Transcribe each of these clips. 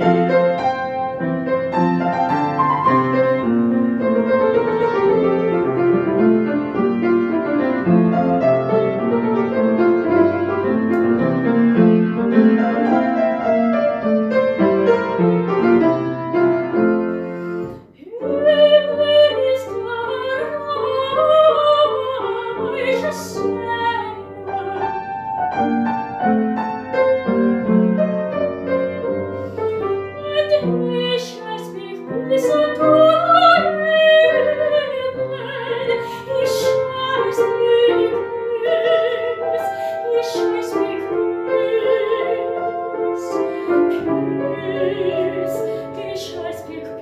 Música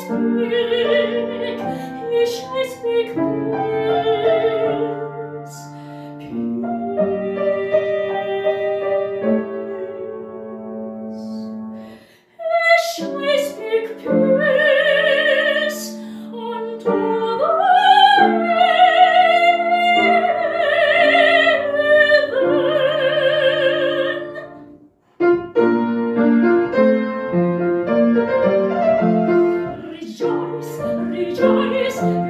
ich es weg, ich es Christ.